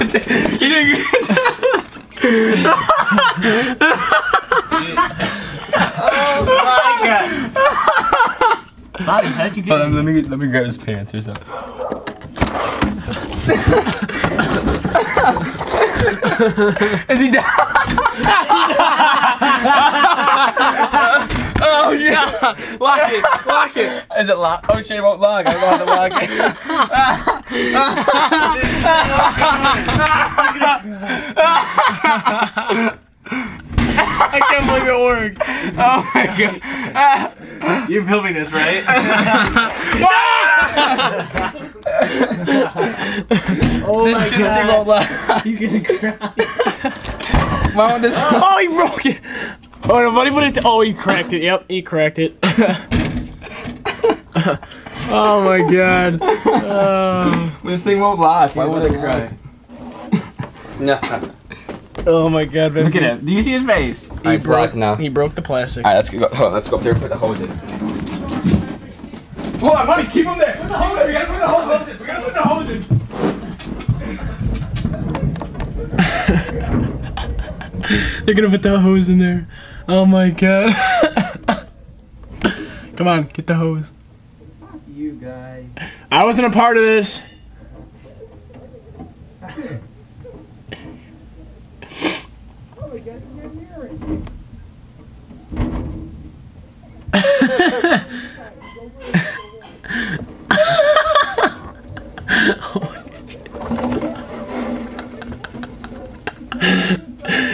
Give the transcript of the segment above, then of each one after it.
You did good. oh my god. Bobby, how did you Hold get on, let me let me grab his pants or something. Is he down? oh shit! Lock it! Lock it! Is it locked? Oh shit! It won't lock. I don't to lock it. I can't believe it worked. oh my god! You're filming this, right? oh this my shit thing god. won't lock. He's gonna cry. Why won't this? Oh, he broke it. Oh, nobody put it. Oh, he cracked it. Yep, he cracked it. oh my god. Oh. This thing won't lock. Why would I cry? No. Oh my god, baby. Look at him. Do you see his face? He Alright, it's broke, locked now. he broke the plastic. Alright, let's go. Hold on, let's go up there and put the hose in. Hold on, buddy, keep him there. Put the hose in. We gotta put the hose in. We gotta put the hose in. They're gonna put the hose in there. Oh my god. Come on, get the hose. You guys. I wasn't a part of this.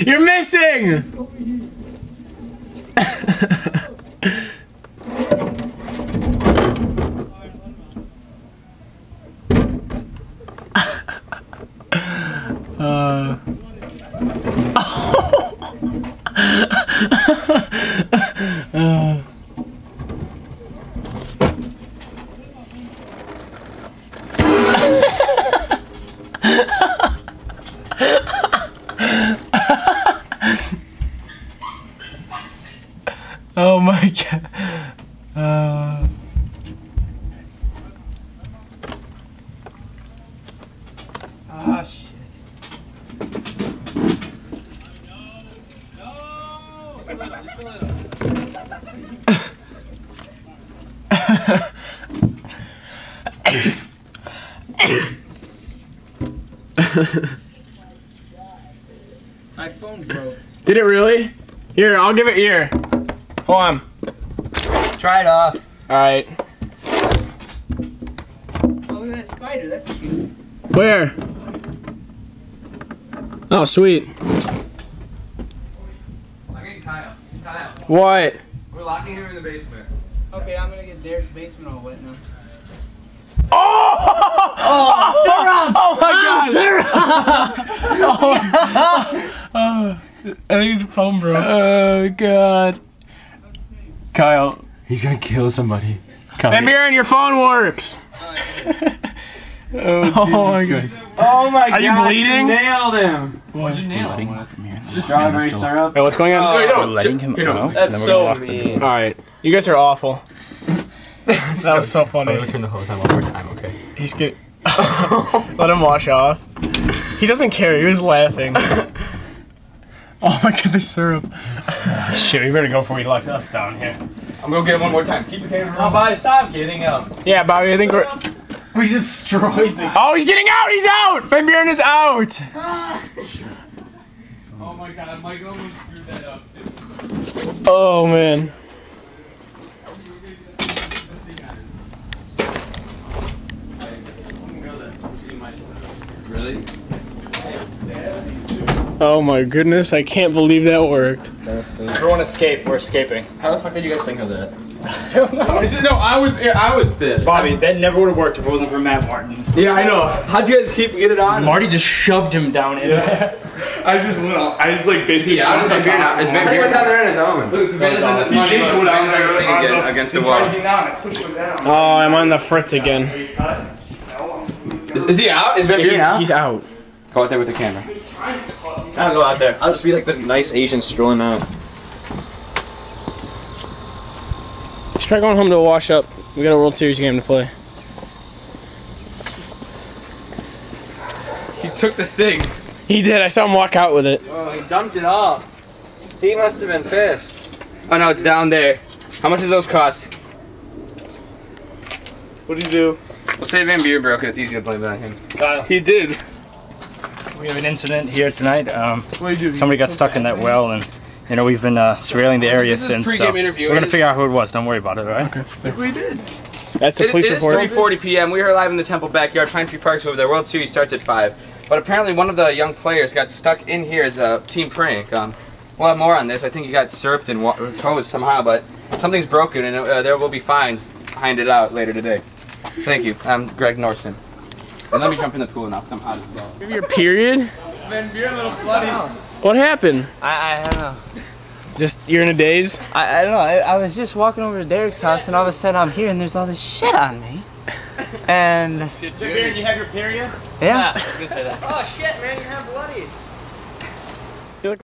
You're missing! Oh my god. Uh. Ah, shit. My phone broke. Did it really? Here, I'll give it here. Hold on. Try it off. Alright. Oh, look at that spider. That's cute. Where? Oh, sweet. I'm getting Kyle. Kyle. What? We're locking him in the basement. Okay, I'm gonna get Derek's basement all wet now. Oh! Oh, oh my god! oh, I think his phone broke. Oh god. Kyle. He's gonna kill somebody. And Mirren, your phone works. Oh, oh my Jesus God. Oh my Are you bleeding? nailed him. What'd you nail? Strawberry syrup. Hey, what's going on? Wait, no, We're letting him you know, out. That's and then we're so gonna lock the door. mean. Alright, you guys are awful. That was so I'm gonna funny. turn the hose on one more time, okay? He's get. Let him wash off. He doesn't care. He was laughing. Oh my god, the syrup. Shit, we better go before he locks us down here. I'm gonna get him one more time. Keep the camera oh, on. Bobby, stop getting up. Yeah, Bobby, I think we're. We destroyed the. Oh, he's getting out! He's out! Van Buren is out! Oh my god, Mike almost screwed that up. Oh man. Oh my goodness, I can't believe that worked. Everyone escape. We're escaping. How the fuck did you guys think of that? I don't know. no, I was I was thin. Bobby, that never would have worked if it wasn't for Matt Martin. Yeah, I know. How'd you guys keep get it on? Marty just shoved him down in it. I just went up. I just like basically. Yeah, I was Van Buren out. Is Van He went down there on his own. Look, it's Van Buren in the He money. did Look, go down there. Buren I was again against the tried wall. get down. I pushed him down. Oh, I'm on the fritz again. He cut. No, Is, is he out? Is Van Buren He's, out? he's out. Go out there with the camera. I'll go out there. I'll just be like the nice Asian strolling out. Let's try going home to wash up. We got a World Series game to play. He took the thing. He did. I saw him walk out with it. Oh, he dumped it off. He must have been pissed. Oh no, it's down there. How much does those cost? What do you do? We'll save him beer broke. It's easy to blame it on him. Kyle, He did. We have an incident here tonight. Um, What did you do? somebody got stuck in that well, and you know we've been uh, surveilling the area This is since. pre-game So interview. we're gonna figure out who it was. Don't worry about it, all right? We did. That's the It, police it is report. 3:40 p.m. We are live in the Temple backyard. Pine Tree Park's over there. World Series starts at five. But apparently, one of the young players got stuck in here as a team prank. Um, we'll have more on this. I think he got surfed and wa- hosed somehow, but something's broken, and uh, there will be fines behind it out later today. Thank you. I'm Greg Norson. And let me jump in the pool now, because I'm hot as well. Your period? Man, you're a little bloody. What happened? I, I don't know. Just you're in a daze. I, I don't know. I, I was just walking over to Derek's house and all of a sudden I'm here and there's all this shit on me. And you have your period? yeah. Ah, just say that. Oh shit, man, you have bloody.